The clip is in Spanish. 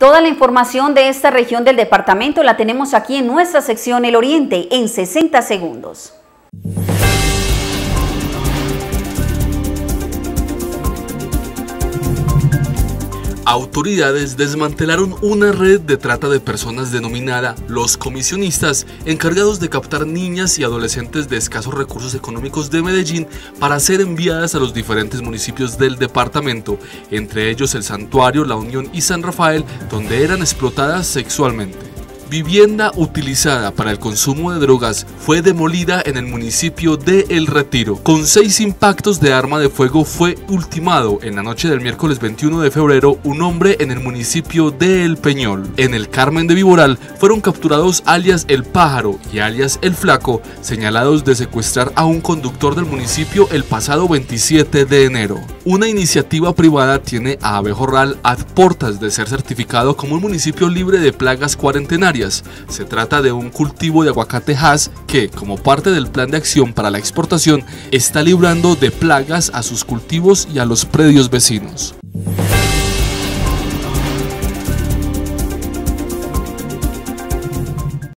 Toda la información de esta región del departamento la tenemos aquí en nuestra sección El Oriente en 60 segundos. Autoridades desmantelaron una red de trata de personas denominada Los Comisionistas, encargados de captar niñas y adolescentes de escasos recursos económicos de Medellín para ser enviadas a los diferentes municipios del departamento, entre ellos el Santuario, La Unión y San Rafael, donde eran explotadas sexualmente vivienda utilizada para el consumo de drogas fue demolida en el municipio de El Retiro. Con seis impactos de arma de fuego fue ultimado en la noche del miércoles 21 de febrero un hombre en el municipio de El Peñol. En el Carmen de Viboral fueron capturados alias El Pájaro y alias El Flaco, señalados de secuestrar a un conductor del municipio el pasado 27 de enero. Una iniciativa privada tiene a Abejorral a portas de ser certificado como un municipio libre de plagas cuarentenarias se trata de un cultivo de aguacate Hass que, como parte del plan de acción para la exportación, está librando de plagas a sus cultivos y a los predios vecinos.